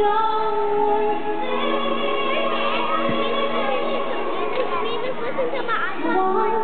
Don't listen to my eyes.